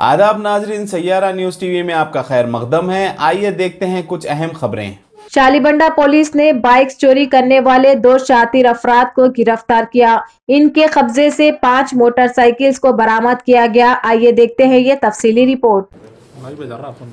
आदाब नाजरीन Saiyaara news TV में आपका खैर मकदम है। आइए देखते हैं कुछ अहम खबरें। शालीबंडा पुलिस ने बाइक चोरी करने वाले दो शातिर अफराद को गिरफ़्तार किया। इनके कब्जे से पाँच मोटरसाइकिल्स को बरामद किया गया। आइए देखते हैं ये तफसीली रिपोर्ट भाई बजा रहा अपन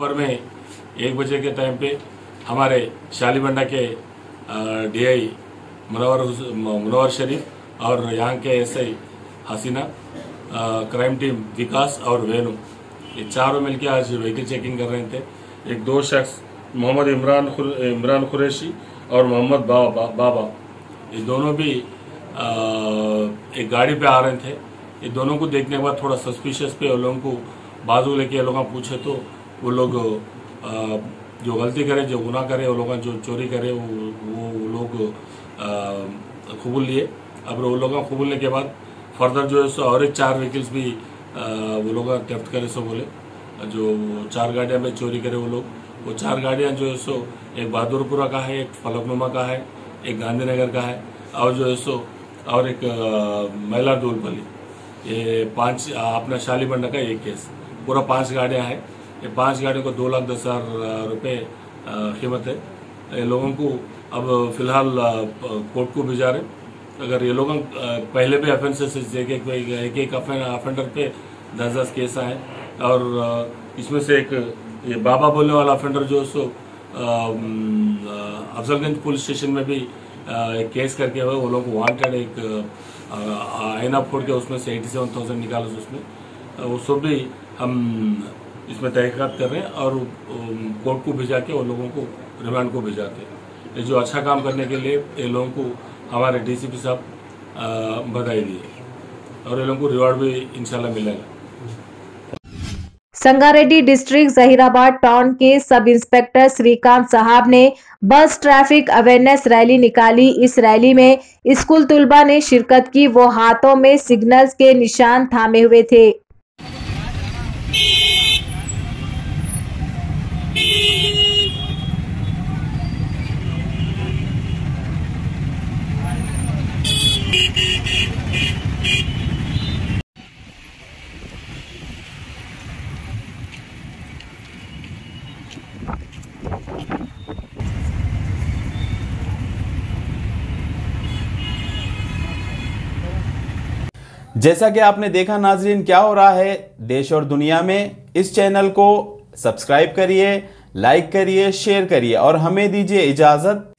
पर में एक बजे के टाइम पे हमारे शालीबंडा के डीआई मुनवर मुनवर शरीफ और यहाँ के SI Hasina crime team Vikas और वेनु ये चारों मिलके आज व्हीकल चेकिंग कर रहे थे। एक दो शख्स मोहम्मद इमरान इमरान कुरैशी और मोहम्मद बा, बा, बाबा ये दोनों भी अ, एक गाड़ी पे आ रहे थे। ये दोनों को देखने के बाद थोड़ा सस्पिशियस पे लोगों को बाजू लेके लोग पूछे तो वो लोग जो गलती करे, जो गुनाह करे, वो लोग जो चोरी करे, वो वो लोग कबूल लिए। अब वो लोग कबूलने के बाद फर्दर जो है सो और एक चार व्हीकल्स भी वो लोग टेफ्ट करे सो बोले। जो चार गाड़ियाँ में चोरी करे वो लोग। वो चार गाड़ियाँ जो है सो एक बहादुरपुरा का है, एक फलकनुमा का है, एक गांधीनगर का है, और जो है सो और एक महिला दूलपल्ली ये पाँच, अपना शालीबंडा का एक केस। पूरा पाँच गाड़ियाँ हैं। ये पाँच गाड़ियों को दो लाख दस हज़ार रुपये कीमत है। ये लोगों को अब फ़िलहाल कोर्ट को भिजा रहे अगर ये लोग पहले भी ऑफेंसेस एक एक एक एक ऑफेंडर पे दस दस केस आए और इसमें से एक, ये बाबा बोलने वाला ऑफेंडर जो सो अफजलगंज पुलिस स्टेशन में भी एक केस करके हुए, वो लोग वांटेड एक आईना फोड़ के उसमें से एटी सेवन थाउज़ेंड निकाला उसमें। सब भी हम इसमें तहकीकात कर रहे हैं और कोर्ट को भिजा के वो लोगों को रिमांड को भिजाते हैं ये जो अच्छा काम करने के लिए ये लोगों को हमारे डीसीपी साहब बधाई दिए। और ये लोगों को रिवॉर्ड भी इंशाल्लाह मिलेगा। संगारेड्डी डिस्ट्रिक्ट जहीराबाद टाउन के सब इंस्पेक्टर श्रीकांत साहब ने बस ट्रैफ़िक अवेयरनेस रैली निकाली। इस रैली में स्कूल तुलबा ने शिरकत की। वो हाथों में सिग्नल्स के निशान थामे हुए थे। जैसा कि आपने देखा, नाजरीन, क्या हो रहा है देश और दुनिया में? इस चैनल को सब्सक्राइब करिए, लाइक करिए, शेयर करिए और हमें दीजिए इजाज़त।